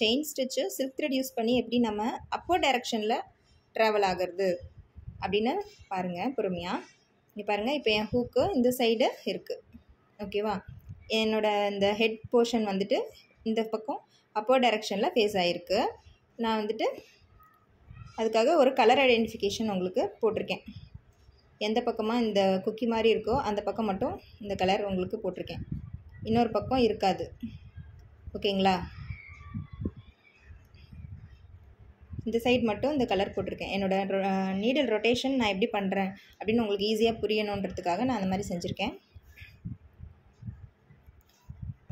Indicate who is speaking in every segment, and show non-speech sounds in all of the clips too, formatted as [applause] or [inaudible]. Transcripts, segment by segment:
Speaker 1: Chain stitch silk thread use பண்ணி எப்படி நம்ம அப்போ டைரெக்ஷனில் ட்ராவல் ஆகிறது அப்படின்னு பாருங்கள் பொறுமையாக இங்கே பாருங்கள் இப்போ என் ஹூக்கு இந்த சைடு இருக்குது ஓகேவா என்னோடய இந்த ஹெட் போர்ஷன் வந்துட்டு இந்த பக்கம் அப்போ டைரெக்ஷனில் ஃபேஸ் ஆகிருக்கு நான் வந்துட்டு அதுக்காக ஒரு கலர் ஐடென்டிஃபிகேஷன் உங்களுக்கு போட்டிருக்கேன். எந்த பக்கமாக இந்த குக்கி மாதிரி இருக்கோ அந்த பக்கம் மட்டும் இந்த கலர் உங்களுக்கு போட்டிருக்கேன். இன்னொரு பக்கம் இருக்காது. ஓகேங்களா இந்த சைடு மட்டும் இந்த கலர் போட்டிருக்கேன். என்னோட நீடல் ரொட்டேஷன் நான் எப்படி பண்ணுறேன் அப்படின்னு உங்களுக்கு ஈஸியாக புரியணுன்றதுக்காக நான் அந்த மாதிரி செஞ்சுருக்கேன்.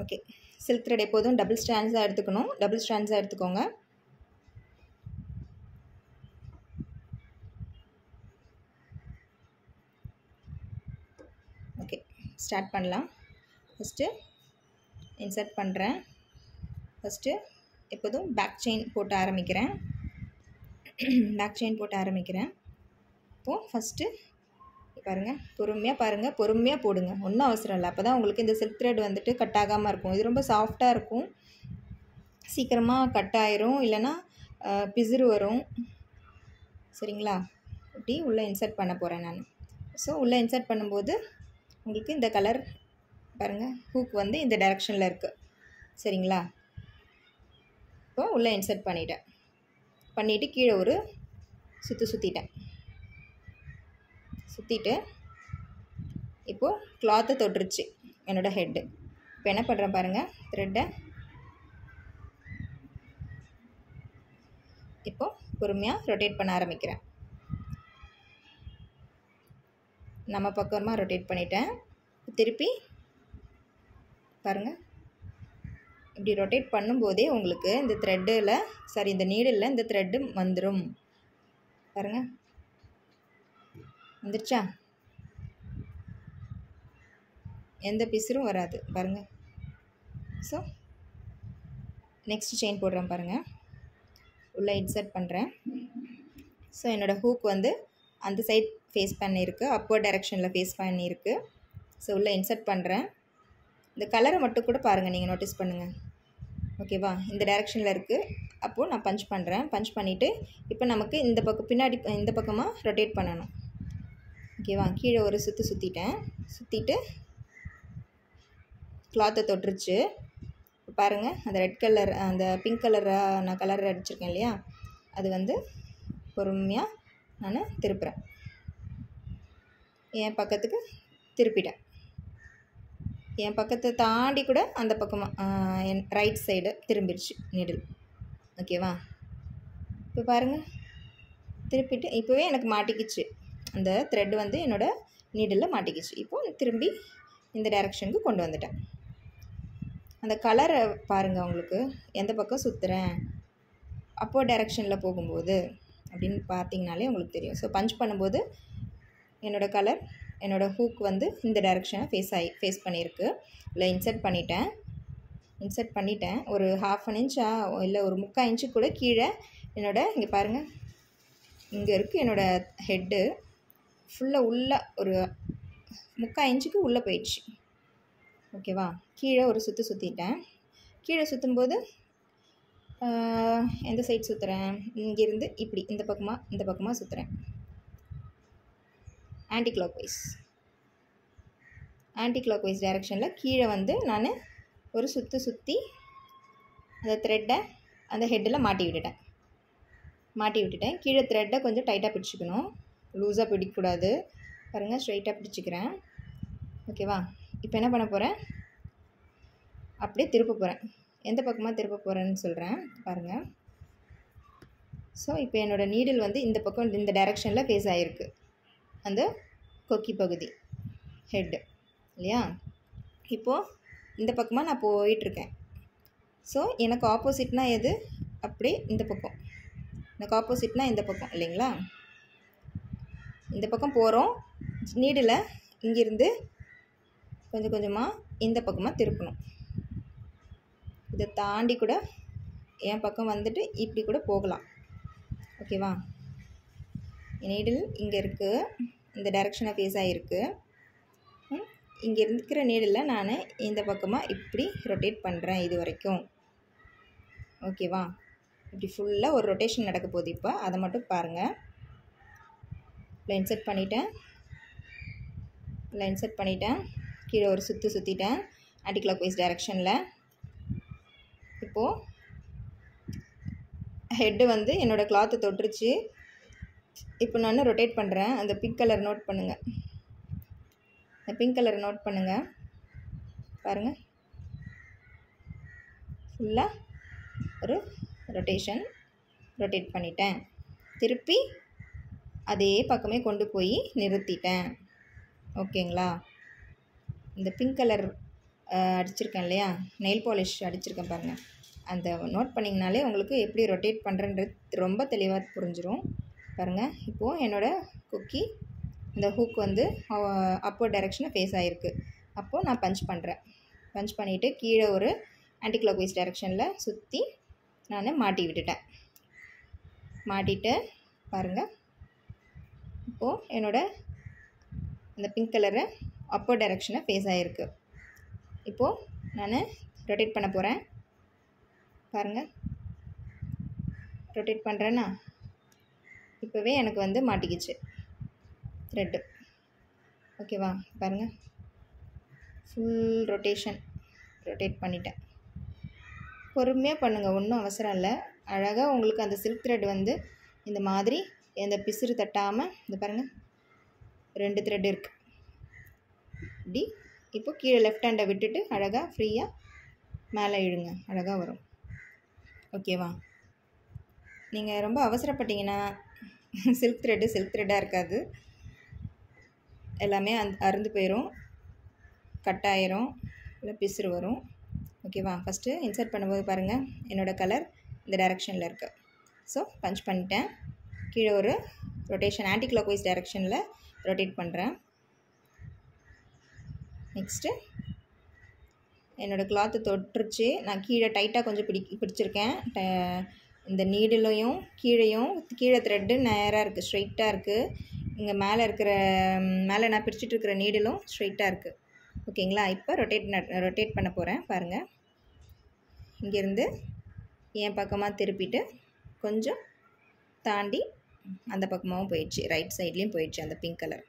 Speaker 1: ஓகே சில்க் த்ரெட் எப்போதும் டபுள் ஸ்டாண்ட்ஸாக எடுத்துக்கணும். டபுள் ஸ்டாண்ட்ஸாக எடுத்துக்கோங்க. ஓகே ஸ்டார்ட் பண்ணலாம். ஃபஸ்ட்டு இன்சர்ட் பண்ணுறேன் ஃபஸ்ட்டு எப்போதும் பேக் செயின் போட்டு ஆரம்பிக்கிறேன். [clears throat] பேக் செயின் போட்டு ஆரம்பிக்கிறேன். இப்போது ஃபஸ்ட்டு பாருங்கள் பொறுமையாக பாருங்கள் பொறுமையாக போடுங்க. ஒன்றும் அவசரம் இல்லை. அப்போ தான் உங்களுக்கு இந்த சில்க் த்ரெட் வந்துட்டு கட் ஆகாமல் இருக்கும். இது ரொம்ப சாஃப்டாக இருக்கும். சீக்கிரமாக கட் ஆயிரும். இல்லைன்னா பிசிறு வரும். சரிங்களா? இப்படி உள்ளே இன்சர்ட் பண்ண போகிறேன் நான். ஸோ உள்ளே இன்சர்ட் பண்ணும்போது உங்களுக்கு இந்த கலர் பாருங்கள் ஹூக் வந்து இந்த டைரெக்ஷனில் இருக்குது சரிங்களா? இப்போ உள்ளே இன்சர்ட் பண்ணிட்டேன். பண்ணிவிட்டு கீழே ஒரு சுற்றி சுற்றிட்டேன் சுற்றிட்டு இப்போது கிளாத்தை தொட்டுருச்சு என்னோடய ஹெட்டு இப்போ என்ன பண்ணுறேன் பாருங்கள் த்ரெட்டை இப்போது பொறுமையாக ரொட்டேட் பண்ண ஆரம்பிக்கிறேன். நம்ம பக்கமாக ரொட்டேட் பண்ணிட்டேன். திருப்பி பாருங்கள் இப்படி ரொட்டேட் பண்ணும்போதே உங்களுக்கு இந்த த்ரெட்டில் சாரி இந்த நீடில் இந்த த்ரெட்டு வந்துடும் பாருங்கள் வந்துருச்சா? எந்த பிசுரும் வராது. பாருங்கள் ஸோ நெக்ஸ்ட் செயின் போடுறேன் பாருங்கள் உள்ளே இன்சர்ட் பண்ணுறேன் ஸோ என்னோடய ஹூக் வந்து அந்த சைட் ஃபேஸ் பண்ணியிருக்கு. அப்போர்ட் டைரெக்ஷனில் ஃபேஸ் பண்ணியிருக்கு. ஸோ உள்ளே இன்சர்ட் பண்ணுறேன் இந்த கலரை மட்டும் கூட பாருங்கள் நீங்கள் நோட்டீஸ் பண்ணுங்கள் ஓகேவா? இந்த டைரெக்ஷனில் இருக்குது அப்போது நான் பஞ்ச் பண்ணுறேன் பஞ்ச் பண்ணிவிட்டு இப்போ நமக்கு இந்த பக்கம் பின்னாடி இந்த பக்கமாக ரொட்டேட் பண்ணணும். ஓகேவா? கீழே ஒரு சுற்று சுற்றிட்டேன் சுற்றிட்டு கிளாத்தை தொட்டுருச்சு. இப்போ பாருங்கள் அந்த ரெட் கலர் அந்த பிங்க் கலராக நான் கலர் அடிச்சிருக்கேன் இல்லையா? அது வந்து பொறுமையாக நான் திருப்புறேன். என் பக்கத்துக்கு திருப்பிட்டேன். என் பக்கத்தை தாண்டி கூட அந்த பக்கமாக என் ரைட் சைடு திரும்பிடுச்சு நீடில் ஓகேவா இப்போ பாருங்கள் திருப்பிட்டு இப்போவே எனக்கு மாட்டிக்கிச்சு. அந்த த்ரெட் வந்து என்னோடய நீடில் மாட்டிக்கிச்சு. இப்போது திரும்பி இந்த டைரெக்ஷனுக்கு கொண்டு வந்துட்டேன். அந்த கலரை பாருங்கள் உங்களுக்கு. எந்த பக்கம் சுற்றுறேன் அப்போ டைரெக்ஷனில் போகும்போது அப்படின்னு பார்த்தீங்கனாலே உங்களுக்கு தெரியும். ஸோ பஞ்ச் பண்ணும்போது என்னோடய கலர் என்னோடய ஹூக் வந்து இந்த டைரெக்ஷனை ஃபேஸ் ஆகி ஃபேஸ் பண்ணியிருக்கு. இல்லை இன்சர்ட் பண்ணிட்டேன். இன்சர்ட் பண்ணிட்டேன். ஒரு ஹாஃப் அன் இன்ச்சா இல்லை ஒரு முக்கால் இன்ச்சு கூட கீழே என்னோட இங்கே பாருங்கள் இங்கே இருக்குது என்னோடய ஹெட்டு ஃபுல்லாக உள்ள ஒரு முக்கால் இன்ச்சுக்கு உள்ளே போயிடுச்சு. ஓகேவா கீழே ஒரு சுற்று சுற்றிட்டேன் கீழே சுற்றும்போது எந்த சைட் சுற்றுறேன் இங்கேருந்து இப்படி இந்த பக்கமாக இந்த பக்கமாக சுற்றுறேன் anticlockwise anticlockwise டைரெக்ஷனில் கீழே வந்து நான் ஒரு சுற்றி சுற்றி அந்த த்ரெட்டை அந்த ஹெட்டில் மாட்டி விட்டுட்டேன். மாட்டி விட்டுட்டேன். கீழே த்ரெட்டை கொஞ்சம் டைட்டாக பிடிச்சிக்கணும். லூஸாக பிடிக்கக்கூடாது. பாருங்கள் ஸ்ட்ரைட்டாக பிடிச்சிக்கிறேன். ஓகேவா இப்போ என்ன பண்ண போகிறேன் அப்படியே திருப்ப போகிறேன் எந்த பக்கமாக திருப்ப போகிறேன்னு சொல்கிறேன் பாருங்கள் ஸோ இப்போ என்னோடய நீடில் வந்து இந்த பக்கம் இந்த டைரெக்ஷனில் ஃபேஸ் ஆகிருக்கு அந்த கொக்கி பகுதி. ஹெட்டு இல்லையா? இப்போது இந்த பக்கமாக நான் போயிட்டுருக்கேன். ஸோ எனக்கு ஆப்போசிட்னா எது? அப்படி இந்த பக்கம். எனக்கு ஆப்போசிட்னா இந்த பக்கம் இல்லைங்களா? இந்த பக்கம் போகிறோம் நீடில் இங்கிருந்து கொஞ்சம் கொஞ்சமாக இந்த பக்கமாக திருப்பணும். இதை தாண்டி கூட என் பக்கம் வந்துட்டு இப்படி கூட போகலாம். ஓகேவா நீடில் இங்கே இருக்குது இந்த டைரெக்ஷனாக ஃபேஸ் ஆகிருக்கு இங்கே இருக்கிற நீடில் நான் இந்த பக்கமாக இப்படி ரொட்டேட் பண்ணுறேன் இது வரைக்கும். ஓகேவா இப்படி ஃபுல்லாக ஒரு ரொட்டேஷன் நடக்க போகுது இப்போ. அதை மட்டும் பாருங்கள் லைன் செட் பண்ணிட்டேன். லைன் செட் பண்ணிட்டேன். கீழே ஒரு சுற்று சுற்றிட்டேன் ஆன்டி கிளாக் வைஸ் டைரெக்ஷனில் இப்போது ஹெட்டு வந்து என்னோடய கிளாத்தை தொட்டுருச்சு. இப்போ நான் ரொட்டேட் பண்ணுறேன் அந்த பிங்க் கலர் நோட் பண்ணுங்கள் அந்த பிங்க் கலர் நோட் பண்ணுங்கள் பாருங்கள் ஃபுல்லாக ஒரு ரொட்டேஷன் ரொட்டேட் பண்ணிட்டேன். திருப்பி அதே பக்கமே கொண்டு போய் நிறுத்திட்டேன். ஓகேங்களா இந்த பிங்க் கலர் அடிச்சிருக்கேன் இல்லையா? நெயில் பாலிஷ் அடிச்சிருக்கேன் பாருங்கள் அந்த நோட் பண்ணிங்கனாலே உங்களுக்கு எப்படி ரொட்டேட் பண்ணுறன்றது ரொம்ப தெளிவாக புரிஞ்சிடும் பாருங்கள் இப்போது என்னோடய குக்கி இந்த ஹூக் வந்து அப்போ டைரெக்ஷனில் ஃபேஸ் ஆகிருக்கு அப்போது நான் பஞ்ச் பண்ணுறேன் பஞ்ச் பண்ணிவிட்டு கீழே ஒரு ஆன்டி கிளாக் வைஸ் டைரெக்ஷனில் சுற்றி நான் மாட்டி விட்டுட்டேன். மாட்டிட்டு பாருங்கள் இப்போது என்னோடய அந்த பிங்க் கலரு அப்போ டைரெக்ஷனில் ஃபேஸ் ஆகிருக்கு இப்போது நான் ரொட்டேட் பண்ண போகிறேன் பாருங்கள் ரொட்டேட் பண்ணுறேன்னா இப்போவே எனக்கு வந்து மாட்டிக்கிச்சு. த்ரெட்டு ஓகேவா? பாருங்கள் ஃபுல் ரொட்டேஷன் ரொட்டேட் பண்ணிட்டேன். பொறுமையாக பண்ணுங்கள் ஒன்றும் அவசரம் இல்லை. அழகாக உங்களுக்கு அந்த சில்க் த்ரெட் வந்து இந்த மாதிரி எந்த பிசுறு தட்டாமல் இந்த பாருங்கள் ரெண்டு த்ரெட் இருக்குது இப்படி. இப்போ கீழே லெஃப்ட் ஹேண்டை விட்டுட்டு அழகாக ஃப்ரீயாக மேலே இழுங்க. அழகாக வரும். ஓகேவா? நீங்கள் ரொம்ப அவசரப்பட்டீங்கன்னா சில்க் த்ரெட்டு சில்க் த்ரெட்டாக இருக்காது. எல்லாமே அந் அறுந்து போயிடும் கட் ஆயிரும். இல்லை பிசுறு வரும். ஓகேவா ஃபஸ்ட்டு இன்சர்ட் பண்ணும்போது பாருங்கள் என்னோடய கலர் இந்த டைரெக்ஷனில் இருக்குது ஸோ பஞ்ச் பண்ணிட்டேன். கீழே ஒரு ரொட்டேஷன் ஆன்டி கிளாக் வைஸ் டைரெக்ஷனில் ரொட்டேட் பண்ணுறேன் நெக்ஸ்ட்டு என்னோடய கிளாத்து தொட்டுருச்சு. நான் கீழே டைட்டாக கொஞ்சம் பிடி பிடிச்சிருக்கேன். இந்த நீடிலையும் கீழேயும் கீழே த்ரெட்டு நேராக இருக்குது ஸ்ட்ரைட்டாக இருக்குது இங்கே மேலே இருக்கிற மேலே நான் பிரிச்சுட்டு இருக்கிற நீடிலும் ஸ்ட்ரைட்டாக இருக்குது ஓகேங்களா இப்போ ரொட்டேட் ரொட்டேட் பண்ண போகிறேன் பாருங்கள் இங்கேருந்து என் பக்கமாக திருப்பிட்டு கொஞ்சம் தாண்டி அந்த பக்கமாகவும் போயிடுச்சு. ரைட் சைட்லேயும் போயிடுச்சு அந்த பிங்க் கலர்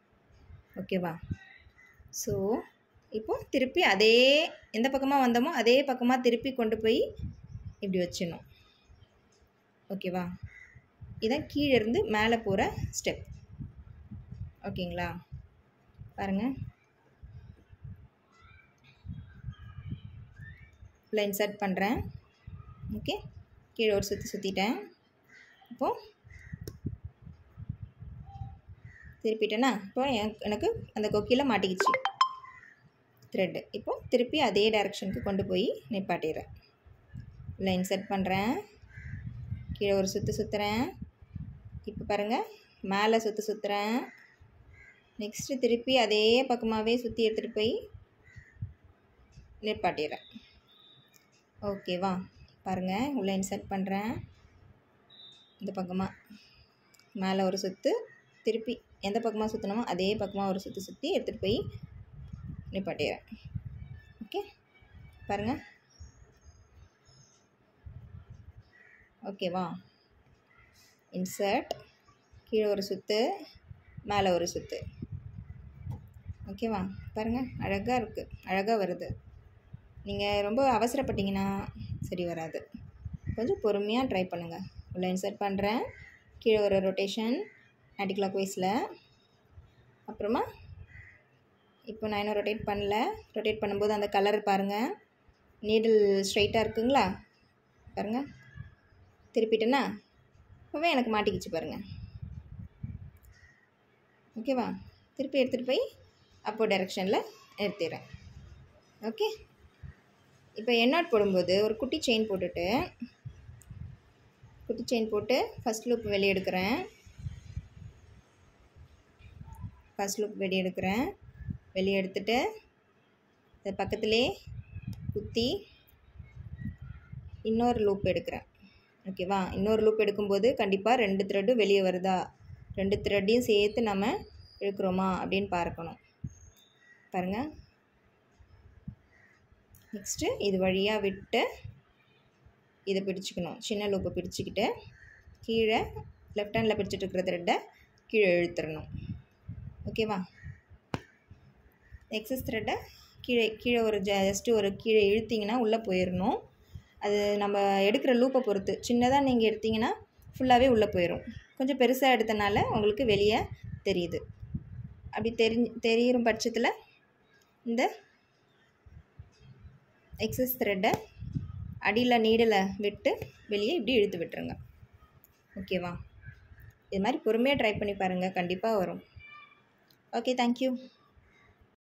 Speaker 1: ஓகேவா ஸோ இப்போது திருப்பி அதே எந்த பக்கமாக வந்தோமோ அதே பக்கமாக திருப்பி கொண்டு போய் இப்படி வச்சிடணும். ஓகேவா? இதான் கீழே இருந்து மேலே போகிற ஸ்டெப் ஓகேங்களா? பாருங்கள் லைன் இன்சர்ட் பண்ணுறேன் ஓகே? கீழே ஒரு சுற்றி சுற்றிட்டேன் இப்போது திருப்பிட்டேன்னா இப்போ எனக்கு அந்த கொக்கியில் மாட்டிக்கிச்சு. த்ரெட்டு இப்போது திருப்பி அதே டைரெக்ஷனுக்கு கொண்டு போய் நிப்பாட்டிடுறேன். லைன் செட் பண்ணுறேன் கீழே ஒரு சுற்று சுற்றுறேன் இப்போ பாருங்கள் மேலே சுற்று சுற்றுறேன் நெக்ஸ்ட்டு திருப்பி அதே பக்கமாகவே சுற்றி எடுத்துகிட்டு போய் நிற்பாட்டிடுறேன் ஓகேவா பாருங்கள் உள்ளே இன்சர்ட் பண்ணுறேன் இந்த பக்கமாக மேலே ஒரு சுற்று திருப்பி எந்த பக்கமாக சுற்றணுமோ அதே பக்கமாக ஒரு சுற்றி சுற்றி எடுத்துகிட்டு போய் நிப்பாட்டிடுறேன். ஓகே பாருங்கள் ஓகேவா? இன்சர்ட். கீழே ஒரு சுற்று மேலே ஒரு சுற்று ஓகேவா? பாருங்கள் அழகாக இருக்குது அழகாக வருது. நீங்கள் ரொம்ப அவசரப்பட்டீங்கன்னா சரி வராது. கொஞ்சம் பொறுமையாக ட்ரை பண்ணுங்கள் உள்ள இன்சர்ட் பண்ணுறேன் கீழே ஒரு ரொட்டேஷன் ஆன்டி கிளாக் வைஸில் அப்புறமா இப்போ நான் இன்னும் ரொட்டேட் பண்ணல. ரொட்டேட் பண்ணும்போது அந்த கலர் பாருங்கள் நீடில் ஸ்ட்ரைட்டாக இருக்குங்களா? பாருங்கள் திருப்பிட்டேன்னா இப்போவே எனக்கு மாட்டிக்கிச்சு பாருங்கள் ஓகேவா திருப்பி எடுத்துகிட்டு போய் அப்போ டைரெக்ஷனில் நிறுத்திடுறேன் ஓகே இப்போ எண்ணாட் போடும்போது ஒரு குட்டி செயின் போட்டுட்டு குட்டி செயின் போட்டு ஃபஸ்ட் லூப் வெளியே எடுக்கிறேன் ஃபஸ்ட் லூப் வெளியே எடுக்கிறேன் வெளியே எடுத்துட்டு இது பக்கத்துலேயே குத்தி இன்னொரு லூப் எடுக்கிறேன். ஓகேவா இன்னொரு லூப் எடுக்கும்போது கண்டிப்பாக ரெண்டு த்ரெட்டும் வெளியே வருதா? ரெண்டு த்ரெட்டையும் சேர்த்து நம்ம இழுக்கிறோமா? அப்படின்னு பார்க்கணும். பாருங்கள் நெக்ஸ்ட்டு இது வழியாக விட்டு இதை பிடிச்சிக்கணும். சின்ன லூப்பை பிடிச்சிக்கிட்டு கீழே லெஃப்ட் ஹேண்டில் பிடிச்சிட்டு இருக்கிற த்ரெட்டை கீழே இழுத்துடணும் ஓகேவா எக்ஸஸ் த்ரெட்டை கீழே கீழே ஒரு ஜஸ்ட்டு ஒரு கீழே இழுத்திங்கன்னா உள்ளே போயிடணும். அது நம்ம எடுக்கிற லூப்பை பொறுத்து. சின்னதாக நீங்கள் எடுத்திங்கன்னா ஃபுல்லாகவே உள்ளே போயிடும் கொஞ்சம் பெருசாக எடுத்தனால உங்களுக்கு வெளியே தெரியுது. அப்படி தெரிஞ்சு தெரிகிற பட்சத்தில் இந்த எக்ஸஸ் த்ரெட்டை அடியில் நீடில் விட்டு வெளியே இப்படி இழுத்து விட்டுருங்க. ஓகேவா இது மாதிரி பொறுமையாக ட்ரை பண்ணி பாருங்கள் கண்டிப்பாக வரும். Okay thank you